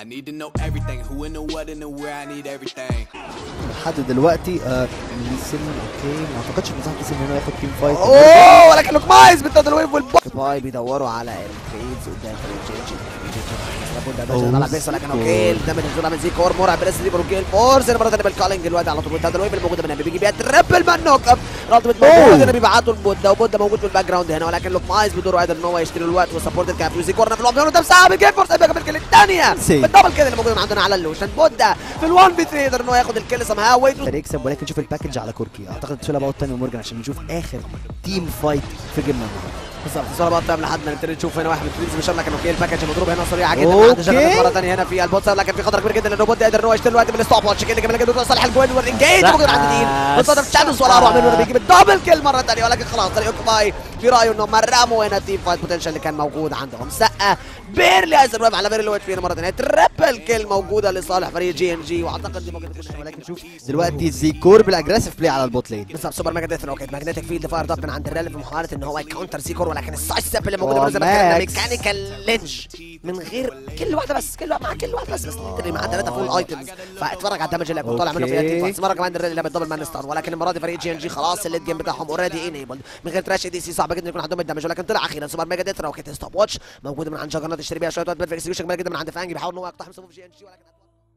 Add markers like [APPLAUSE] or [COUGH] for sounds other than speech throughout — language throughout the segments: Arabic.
I need to know everything, who and the what and the where. I need everything. لحد دلوقتي آه ليسن أوكي ما أعتقدش إن صاحب ليسن هنا ياخد تيم فايت أوه ولكن لوك مايز بالتدل ويف والبوك باي بيدوروا على الكريدز قدام فريق جي جي. طلع بيس ولكن أوكي الدمج نزول من زيكور مرعب أوكي الفورس مره ثانية بالكالينج دلوقتي على طول. بالتدل ويف الموجوده من بيجي بيها. تربل مان نوك اب الالتيميت موجود هنا بيبعتوا لبودا وبودا موجود في الباك جراوند هنا ولكن لوك مايز بدوره قادر إن هو يشتري الوقت وسبورت الكاب وزيكور هنا في العميون قدام ساعه بيجيب فرصه يبقى الكل الثانية. بالدبل كده اللي موجود عندنا على اللوشن بودا في ال1 في 3 يقدر إن هو ياخد الكل سم هاو يكسب ولكن شوف الباكج على كوركي. أعتقد تسولا باوت تاني ومورجان عشان نشوف آخر تيم فايت في جيمنا النهارده بالظبط الصورة بقى طيب لحد ما نبتدي نشوف هنا واحد من التريز مش لكن أوكي الباكج مضروب. هنا سريعه جدا أوكي. جنرال مره ثانية هنا في البوتسر لكن في خطر كبير جدا لأنه بودا قادر ان هو يشتري الوقت من الستوب واتش كده جميل جدا صالح الجوين والانجيج لا. موجود عند دين بالصدف شادوس ولا أروع منه بيجيب الدبل كيل مرة ثانية ولكن خلاص طريق باي في رأيه إنه مرموا هنا التيم فايت بوتنشال اللي كان موجود عندهم. سقة بيرلي ايزر ويف على بيرلي ويت فينا مرة ثانية تربل كيل موجودة لصالح فريق جي إن جي. وأعتقد دي ممكن تكون ولكن شوف دلوقتي زيكور بالاجريسيف بلاي على البوت لين بالظبط سوبر ميجا ديث روكيت ماجنتيك فيلد فاير اب من عند الريل في محاوله إن هو يكونتر زيكور ولكن السايد ستيب اللي موجوده أوه، زي ما اتكلمنا. ميكانيكال لينش. من غير كل واحدة بس كل واحدة مع كل واحدة بس بس تدري مع ثلاثة فول ايتمز فاتفرج على الدمج اللي طالع منه في فايتس مره كمان اللي بالدبل مان ستار ولكن المرة دي فريق جي ان جي خلاص الليد جيم بتاعهم اوريدي انيبلد من غير تراش دي سي صعب جدا يكون عندهم الدمج. ولكن طلع أخيرا سوبر ميجا ديث روكيت ستوب واتش موجوده من عند جاجرنات يشتري بيها شوية وقت بيرفكت اكسكيوشن كبير جدا من عند فانجي بيحاول إن هو يقتحم صفوف جي ان جي ولكن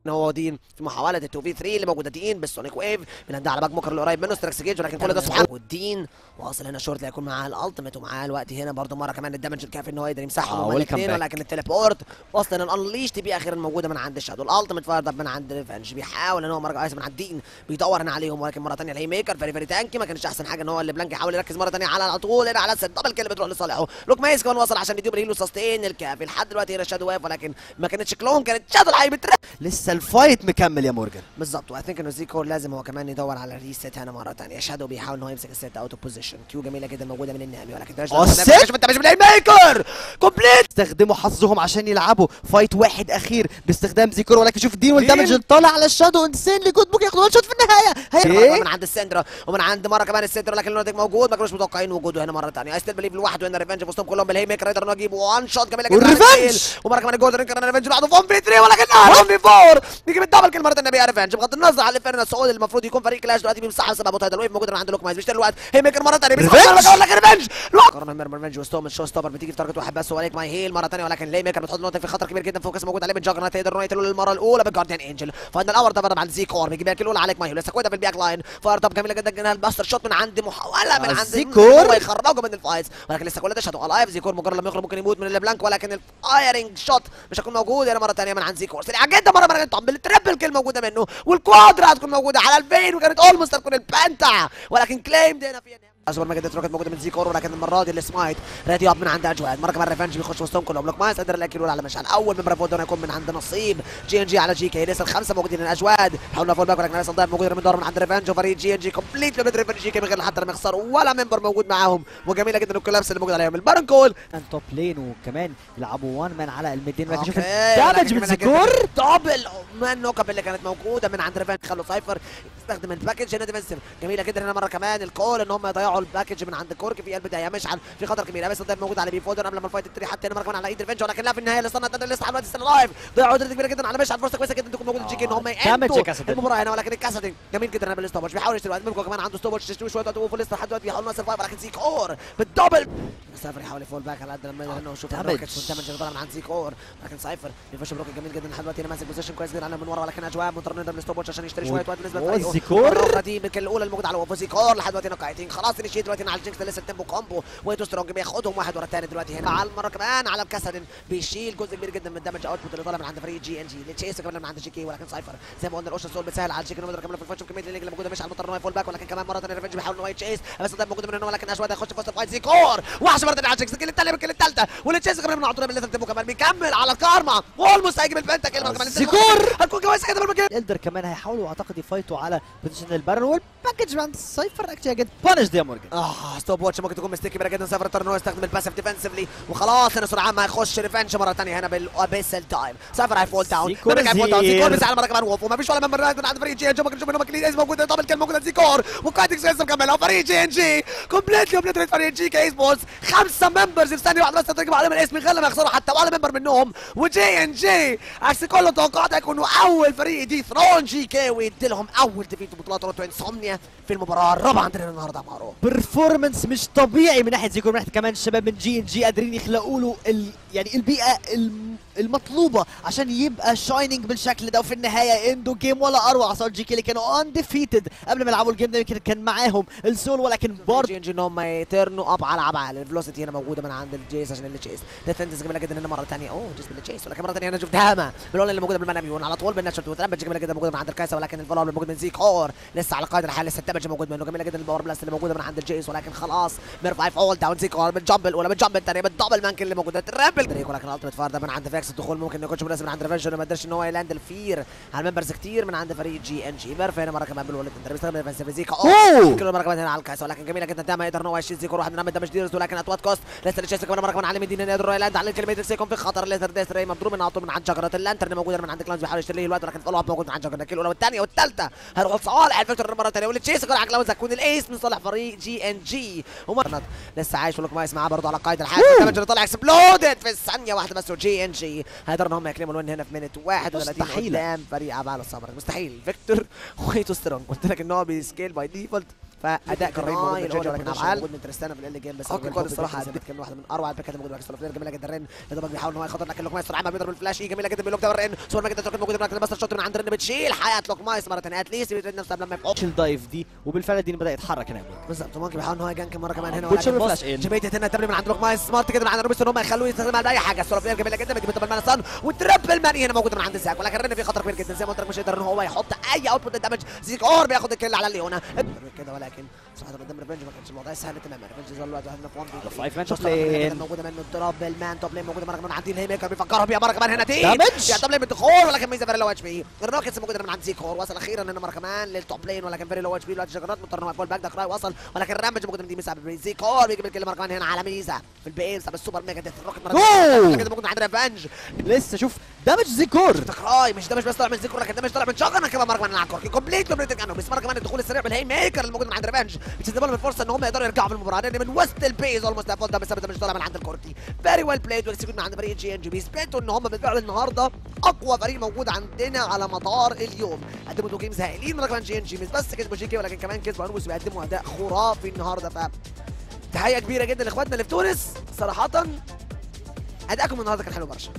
ان هو دين في محاولة ال 2 في 3 اللي موجودة. دين بالسونيك ويف بنهدها على باك موكر اللي قريب منه. ستراكس جيج ولكن كل ده سبحان والدين واصل هنا. شورت هيكون معاه الالتيميت ومعاه الوقت هنا برضه. مرة كمان الدمج الكافي إن هو يقدر يمسحهم آه، هما الاثنين. ولكن التليبورت واصل ان الانليش تي بي أخيرا موجودة من عند الشادو الالتيميت فاير اب من عند ريفنج بيحاول إن هو مرة عايز من عند دين بيدور هنا عليهم ولكن مرة ثانية الهي ميكر فيري فيري تانكي ما كانش أحسن حاجة إن هو اللي بلانك يحاول يركز مرة ثانية على طول هنا على الدبل كيل بتروح لصالحه. لوك مايس كمان وصل عشان يديهم الهيلو سستين الكافي. لحد دلوقتي هنا شادو واقف ولكن ما كانتش كلون كانت شادو الحي لسه الفايت مكمل يا مورجان. بالظبط واي ثينك إنه زيكو لازم هو كمان يدور على الريست هنا مرة ثانية شادو بيحاول ان هو يمسك الست اوت اوف بوزيشن كيو جميلة جدا موجودة من النامي ولكن آه،؟ انت مش بلاي ميكر كومبليت استخدموا حظهم عشان يلعبوا. فايت واحد أخير باستخدام زيكور ولكن شوف دين والدمج. اللي طالع على الشادو. انسان لجود ممكن ياخد وان شوت في النهاية. هي من عند السندرا ومن عند مرة كمان السندرا لكن النتيجه موجود. ما كانوش متوقعين وجوده هنا مرة ثانية ستيل بليف لوحده هنا ريفنج في وسطهم كلهم بالهي ميكر يقدر إنه يجيب وان شوت جميلة جدا. والريفنج. ومرة كمان رينج كان ريفنج لوحده. فون في 3 ولكن فون في 4 بيجيب الدبل كل مرة بيها ريفنج بغض النظر عن الفرنا السعودي اللي المفروض يكون فريق كلاش دلوقتي بيمسحها سبب هذا الويف موجود من عند لوك مايز بيشتري الوقت. هي ميكر مرة ثانية ريفنج. لك ريفنج. قررنا مير ريفنج. وستوم الشو ستوبر بتيجي في تارجت واحد بس. وليك ماي هيل مرة ثانية ولكن ليه ميكر بتحط نقطة في خطر كبير جدا. فوكس موجود عليه من جاجرنات. يقدر انه يقتله للمرة الأولى بالجارديان إنجل. فانا الأول طبعا مع الزيكور بيجيب لك الاولى عليك ماي لسه كويسه في الباك لاين. فاير توب جميله جدا. جدا الباستر شوت من عند محاولة من عند الزيكور. هو يخرجه من الفايتس ولكن لسه كل ده شادو الايف زيكور مجرد لما يخرج ممكن يموت من البلانك. ولكن الفايرنج شوت مش هيكون موجود هنا مرة ثانية من عند زيكور سريعه جدا. مرة مره طب بالتربل كيل موجودة منه والكوادرا هتكون موجودة على الفين وكانت اولموست هتكون البانتا ولكن كليم هنا في سوبر ميجا ديت روكت موجوده من زيكور ولكن المرة دي السمايت ريدي أب من عند اجواد مرة كمان ريفنج بيخش وسطهم كلهم. بلوك مايس قدر الاكل على مشعل أول من برافو هنا يكون من عند نصيب. جي إن جي على جي كي. لسه الخمسة موجودين الاجواد حاولنا فول باك ولكن لسه ضايع موجود من دور من عند ريفنج. وفريق جي إن جي كومبليت لمد ريفنج. جي كي من غير حتى لما يخسروا ولا ممبر موجود معاهم. وجميلة جدا الكولابس اللي موجود عليهم. البارن كول. كان توب لين وكمان يلعبوا وان مان على الميدين. ولكن شوف الدمج من زيكور. دبل مان نوك اب اللي كانت موجودة من عند ريفنج. خلوا سايفر يستخدم الباكج. هنا ديفنسيف جميلة جدا هنا مرة كمان. الكول إن هم يضيعوا الباكج من عند كورك في البداية. مشعل في خطر كبير. بس ده موجود. على بي فودر قبل ما الفايت تبتدي حتى هنا مره كمان على ايد ريفنج ولكن لا في النهاية. لسه لسه على لسه لايف. ضيعوا عدد كبيرة جدا على مشعل. فرصة كويسة جدا تكون موجودة. جيكي ان هم كاسدين. المباراة هنا. ولكن الكاسدين جميل جدا هنا بالستوبج بيحاول يشتري وقت منكم كمان عنده ستوبج تشتري شوية وقت وفول لسه لحد دلوقتي بيحاول ينصر فايف ولكن زيكور بالدبل سايفر يحاول يفول باك على قد لما يقدر. إنه يشوف دامج. الروكيتس والدمج اللي من عند زيكور. لكن سايفر بيفش بلوك جميل جدا. لحد دلوقتي هنا ماسك بوزيشن كويس جدا من ورا. ولكن أجواء مضطر نقدر من ستوبج عشان يشتري شوية وقت. بالنسبة لفريقه. أخرى دي الأولى الموجودة على وفو زيكور لحد دلوقتي نقايتين. خلاص انيشيت دلوقتي على الجينكس لسه التيمبو كومبو ويتو سترونج بياخدهم واحد ورا الثاني دلوقتي هنا على المرة كمان على الكاسدين بيشيل جزء كبير جدا من الدمج اوتبوت اللي طالع من عند فريق جي ان جي تشيس كمان من عند جي كي ولكن سايفر. زي ما قلنا الأوشن سول بتسهل على نقدر كمان في الفايت كمية اللي موجودة مش على المضطر ان هو يفول باك ولكن كمان مرة ثانية ريفنج بيحاول ان هو يتشيس. بس ده موجود من هنا ولكن أشواد هيخش في وسط الفايت زيكور! وحش ثانية على الجينكس الكل الثانية بالكل الثالثه والتشيس كمان من عطونا بالليزر تيمبو كمان. بيكمل على كارما اولموست هيجيب البنتا كمان. زيكور. هتكون كويسة كده بالمكان. إلدر كمان هيحاولوا أعتقد يفايتوا على بوزيشن البارن والباكج عند السايفر اكشلي جد بانش دي مورجان. آه ستوب واتش ممكن تكون مستيك كبيرة جدا. سيف ان هو يستخدم الباسف ديفنسفلي وخلاص هنا سرعان ما يخش ريفنش مرة ثانية هنا بالأبيسل تايم سيفر هيفول داون زيكور ميميك هيفول داون زير. زيكور بيزعل مرة كمان. وما فيش ولا من عند فريق جي ان جي ممكن نشوف انه مكليز موجود دبل كيل موجود زيكور وكايتكس لسه مكملها وفريق جي ان جي كومبليتلي اوبليتريت فريق جي كي سبورتس خمسة ممبرز في ثانية واحدة بس تركب عليهم الاسم من غير ما يخسروا حتى ولا ممبر منهم. وجي ان جي عكس كل توقعات يكونوا أول فريق دي ثرون جي كي ويدي لهم أول ديفيت في بطولات روتو انسومنيا في المباراة الرابعة عندنا النهارده مارو. برفورمانس مش طبيعي من ناحية زيكور من ناحية كمان الشباب من جي ان جي قادرين يخلقوا له ال... يعني البيئة الم... المطلوبة عشان يبقى شايننج بالشكل ده. وفي النهاية إندو جيم ولا أروع. صار جي كي اللي كانوا انديفيتد قبل ما يلعبوا الجيم ده. يمكن كان معاهم السول ولكن برضه إن هم يترنوا أب على عبال الفلوسيتي هنا موجودة من عند الجيس عشان اللي تشيس ديفنس جميلة جدا. هنا مرة ثانية أوه جيس باللي تشيس ولكن مرة ثانية هنا شفت هاما بالون اللي موجودة بالمناميون على طول بالناتشر تو ترامبج جميلة جدا. موجودة من عند الكايسة. ولكن الفولور اللي موجود من زيك أور. لسه على قيد الحال لسه الدمج موجود منه. جميلة جدا. الباور بلاست اللي موجودة من عند الجيس. ولكن خلاص ميرفع فول داون زيك أور. بالجامب الاولى بالجامب الثانية بالدبل مانكن اللي موجودة. ترامبل. دريك ولكن التيمت فار ده من عند فاكس الدخول ممكن يكونش مناسب من عند ريفنج ما قدرش إن هو يلاند الفير. على الممبرز كتير من عند فريق جي إن جي ميرفا هنا مرة كمان بالولد انت بيستخدم ديفنسيف زيكا أوه. كل مرة كمان هنا على الكاس ولكن جميلة جدا. دايما يقدر ان هو يشيل زيكو واحد من الدمج ديرز. ولكن أتوات كوست. لسه تشيس كمان مرة كمان على مدينة يقدر يلاند على الكلمة سيكون في خطر. ليزر ديس ري مضروب من عطول من عند شجره اللانتر. اللي موجودة من عند كلاونز بيحاول يشتري الوقت. ولكن فولو اب موجود من عند شجره الاولى والثانيه والثالثة. هيروح لصالح الفيكتور مره ثانية واللي تشيس كمان على كلاونز. هتكون الأيس من صالح فريق جي إن جي. ومرة لسه عايش. ولوك مايس معاه برضه على قائد الحارس. الدمج اللي طلع. اكسبلودد في الثانية. واحدة بس. وجي إن جي. هيقدروا ان هم يكلموا الوين هنا في مينت 31 مستحيلة. قدام فريق عبال الصبر. مستحيل. فيكتور [LAUGHS] ويتو سترونج قلت لك إن هو بيسكيل باي ديفولت فأداء كان رهيب موجود من جوجو ولكن عبال موجود من تريستانا في ال جيم بس أوكي كود الصراحه البيت كان واحدة من اروع البيكات اللي موجوده في الفلير جميلة جدا يا دوبك بيحاول إن هو يخطط لكن لوك مايس سرعان ما بيضرب الفلاش جميلة جدا بلوك ده رين سوبر ماجد تروك موجود هناك بس الشوت من عند رين بتشيل حياة لوك مايس مره ثانية اتليست بيرد نفسه قبل ما يفوق. الدايف دي وبالفعل دي بدأ يتحرك هنا بالظبط ممكن بيحاول إن هو يجنك مرة كمان هنا. بص، بالفلاش إن. جميلة هنا تبني من عند لوك مايس سمارت جدا من عند روبرتسون ان هم يخلوه يستخدمها على أي حاجة. السولفير جميلة جدا بتجيب طبعا مانسان وتربل ماني هنا موجود من عند زاك ولكن رين في خطر كبير جدا. زي ما قلت لك مش هيقدر إن هو يحط أي اوتبوت دامج زيك أور بياخد الكل على ليونا. كده ولكن صراحة قدام ريفنج ما كانش الموضوع سهل تماما. ريفنج ظل هنا في 1 The five man شفت top لقطة lane. موجودة منه الدروب المان توب لين موجودة مره كمان عند الهي ميكر بيفكروا بيها مرة كمان. هنا تيم Damage. يا توب لين بالدخول ولكن ميزة فيري لو اتش بي الروكيتس موجودة من عند زيكور وصل أخيرا هنا مرة كمان للتوب لين ولكن فيري لو اتش بي دلوقتي جاكرات مضطر ان هو يفول باك ده كراي وصل ولكن رامج موجود من دي ميزه زيكور بيجيب الكل مرة كمان هنا على ميزة. في البيز طب السوبر ميجا ديث الروكيت مرة. كده موجود عند ريفنج. لسه شوف دامج زيكور. تكراي مش ده مش بس طلع من زيكور لكن ده مش طلع من شجره كمان مرة كمان الكوركي كومبليت كومبليت عنه بس مره كمان الدخول السريع بالهي ميكر اللي موجود من عند ريفنج بتسيب لهم الفرصه إن هم يقدروا يرجعوا في المباراة لأن من وسط البيز اولموست فول ده بس ده مش طالع من عند الكوركي فيري ويل بلايد واكسكيوت من عند فريق جي ان جي بيثبتوا إن هم بالفعل النهارده أقوى فريق موجود عندنا على مدار اليوم. قدموا تو جيمز هائلين كمان جي ان جي مش بس كسبوا جي كي ولكن كمان كسبوا انوس بيقدموا أداء خرافي النهارده. ف تحية كبيرة جدا لإخواتنا اللي في تونس. صراحة أدائكم النهارده كان حلو برشا.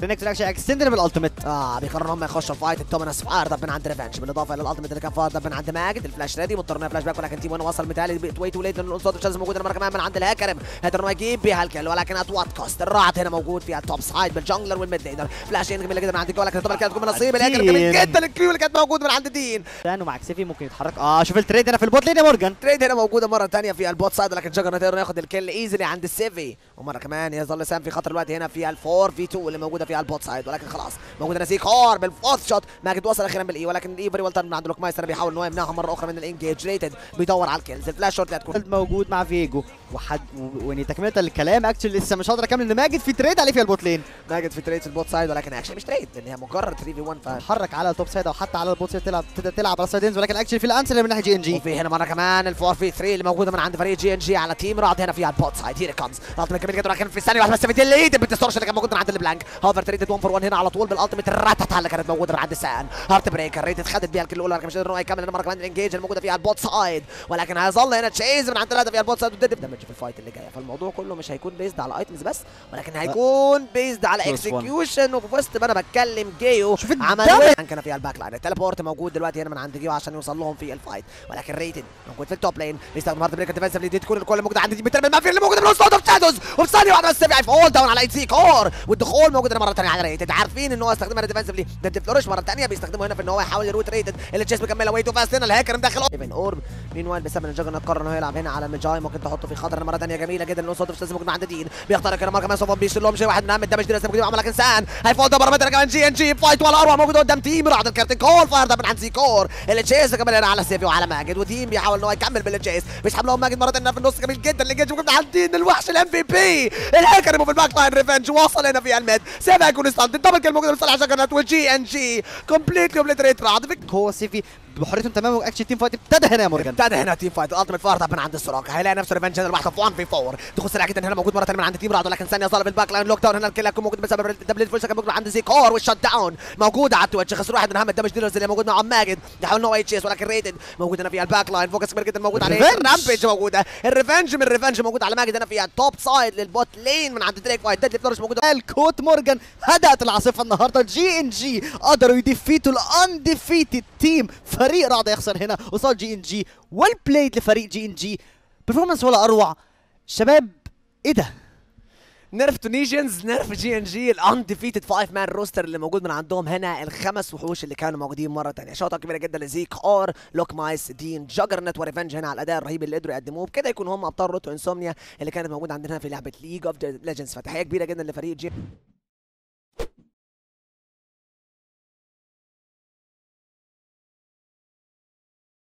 رينكس اكشن اكستندد بالالتيميت آه بيقرروا ان هم يخشوا فايت التومنس فاير من عند ريفنج بالإضافة إلى الالتيميت اللي كان فاير من عند ماجد. الفلاش ريدي مضطر فلاش باك ولكن تيم وصل مثالي ويت وليت لأن الانصات الشاذ موجود. مرة كمان من عند الهاكرم. انه يجيب بها الكل ولكن ات وات كوست الرعد هنا موجود في التوب سايد بالجونجلر والميد ليدر فلاش جميله جدا من عند الجول لكن طبعا كانت تكون من نصيب الهاكر جميل. جدا. الكيو اللي كانت موجود من عند دين لأنه مع كسيفي ممكن يتحرك. آه شوف التريد هنا في البوت لين يا مورجان. تريد هنا موجودة مرة ثانية في البوت سايد لكن جاجر يقدر ياخد الكل ايزلي عند السيفي ومرة كمان يظل سام في خطر الوقت هنا في الفور في 2 اللي موجودة في البوت سايد ولكن خلاص موجود هنا سيكور بالفورث شوت ماجد وصل أخيرا بالإي ولكن الاي فيري ويل من عند لوك مايستر بيحاول ان هو يمنعها مرة أخرى من الانجيج ريتد بيدور على الكيلز الفلاش شوت اللي هتكون موجود مع فيجو. وحد ويعني تكملة الكلام اكشلي لسه مش هقدر أكمل إن ماجد في تريد عليه في البوت لين ماجد في تريد في البوت سايد ولكن اكشلي مش تريد لأن هي مجرد 3 في 1 ف اتحرك على التوب سايد أو حتى على البوت سايد تلعب تبدا تلعب على سايدينز ولكن اكشلي في الانسر من ناحية جي ان جي وفي هنا مرة كمان الفور في 3 اللي موجودة من عند فريق جي ان جي على تيم رعد هنا في البوت سايد هير كمز الالتيميت كمان جدا ولكن في الثانية واحدة بس في الليد بالديستورشن اللي كان موجود من عند البلانك هوفر تريد 1 فور 1 هنا على طول بالالتيميت الراتتا اللي كانت موجودة من عند سان هارت بريكر ريتد خدت بيها الكل. الاولى ولكن مش قادر ان هو يكمل مره كمان الانجيج الموجودة في البوت سايد ولكن هيظل هنا تشيز من عند ثلاثة في البوت سايد وديد دمج في الفايت اللي جاية فالموضوع كله مش هيكون بيزد على ايتمز بس. ولكن هيكون بيزد على. اكسكيوشن وفي وسط ما أنا بتكلم جيو عمل. كان فيها الباك لاين التليبورت موجود دلوقتي هنا من عند جيو عشان يوصل لهم في الفايت ولكن ريتد موجود في التوب لين بيستخدم هارد بريكر ديفنسيف دي تكون الكل موجود عند دي بترمي المافيا اللي موجود من وسط اوف شادوز وفي ثانية واحدة بس سبع فول داون على ايد زيك اور والدخول موجود. هنا مرة ثانية على ريتد عارفين ان هو استخدمها ديفنسفلي ضد فلوريش مرة ثانية بيستخدمه هنا في ان هو يحاول يروت ريتد اللي تشيس مكملة ويتو فاست هنا الهاكر مدخل ايفن اورب مين وايل بسبب إن جاجرنات قرر ان هو يلعب هنا على مجاي ممكن تحطه في خطر. مرة ثانية جميلة جدا. إنه صوت لازم يكون عند دين بيخترق هنا مره كمان صوفون بيشيل لهم شيء واحد. من اهم الدمج دي لسه موجودين عمل لكن سان هيفوت مره ثانية كمان. جي ان جي فايت ولا أروع. موجود قدام تيم راح الكارتين كول فاير ده من عند سيكور اللي تشيس كمان هنا على سيفي وعلى ماجد وتيم بيحاول ان هو يكمل بالتشيس بيسحب لهم ماجد مرة ثانية في النص. جميل جدا. اللي جيج ممكن عند الوحش الام في بي الهاكر في الباك لاين ريفنج وصل هنا في الميد. سيفي هيكون ستاند الدبل كيل موجود لصالح جاجرنات والجي إن جي. كومبليت كومبليت ريت راح هو سيفي بحريتهم تماما وأكشن تيم فايت ابتدى هنا يا مورجان. ابتدى هنا تيم فايت الالتيميت فاير من عند السراقه هيلاقي نفسه ريفنج هنا الواحده في 1 في 4 دخول سريع جدا هنا موجود مرة ثانية من عند تيم رعد ولكن ثانية ظل بالباك لاين لوك داون هنا الكل هيكون موجود بسبب الدبل فويس كان موجود عند زيكور والشوت داون. موجودة على التويتش خسر واحد من اهم الدمج ديلرز اللي موجود مع ماجد. يحاول ان هو يتشيس ولكن ريتد موجود هنا في الباك لاين فوكس كبير جدا موجود عليه. رامبيج موجودة. الريفنج من الريفنج موجود على ماجد هنا في التوب سايد للبوت لين من عند دريك وايت ديدلي فلورش موجود. الكوت مورجان هدأت العاصفة النهاردة. جي ان جي قدروا يديفيتوا الانديفيتد تيم فريق رعد يخسر هنا قصاد جي إن جي. وال well played لفريق جي إن جي. performance ولا أروع. شباب إيه ده؟ nerf Tunisians nerf جي إن جي. ال undefeated five man roster اللي موجود من عندهم هنا. الخمس وحوش اللي كانوا موجودين مرة ثانية شوت اوت كبيرة جدا لزيك اور لوك مايس دين جاجرنت وريفنج هنا على الأداء الرهيب اللي قدروا يقدموه. بكده يكونوا هم أبطال Road to Insomnia اللي كانت موجودة عندنا في لعبة League of Legends فتحية كبيرة جدا لفريق جي